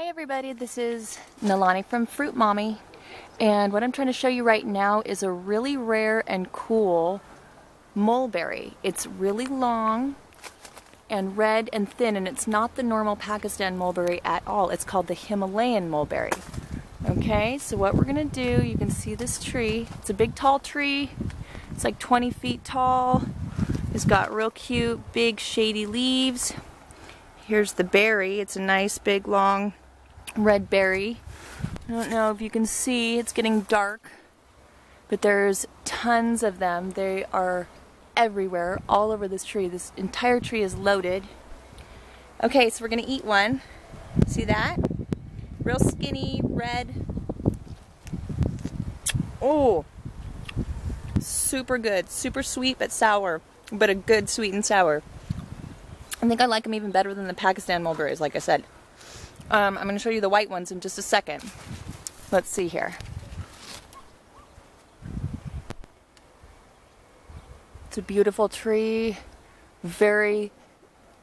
Hi everybody, this is Nalani from Fruit Mommy and what I'm trying to show you right now is a really rare and cool mulberry. It's really long and red and thin and it's not the normal Pakistan mulberry at all. It's called the Himalayan mulberry. Okay, so what we're gonna do, you can see this tree. It's a big tall tree. It's like 20 feet tall. It's got real cute big shady leaves. Here's the berry. It's a nice big long red berry. I don't know if you can see, it's getting dark, but there's tons of them. They are everywhere, all over this tree. This entire tree is loaded. Okay, so we're gonna eat one. See that? Real skinny, red. Oh, super good. Super sweet but sour, but a good sweet and sour. I think I like them even better than the Pakistan mulberries, like I said. Um, I'm going to show you the white ones in just a second. Let's see here. It's a beautiful tree, very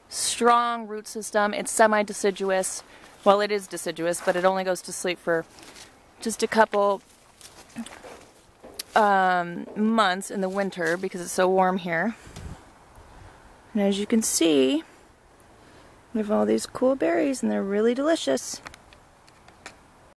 strong root system. It's semi-deciduous. Well, it is deciduous, but it only goes to sleep for just a couple um, months in the winter because it's so warm here. And as you can see, we have all these cool berries and they're really delicious.